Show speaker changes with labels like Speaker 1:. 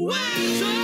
Speaker 1: Where's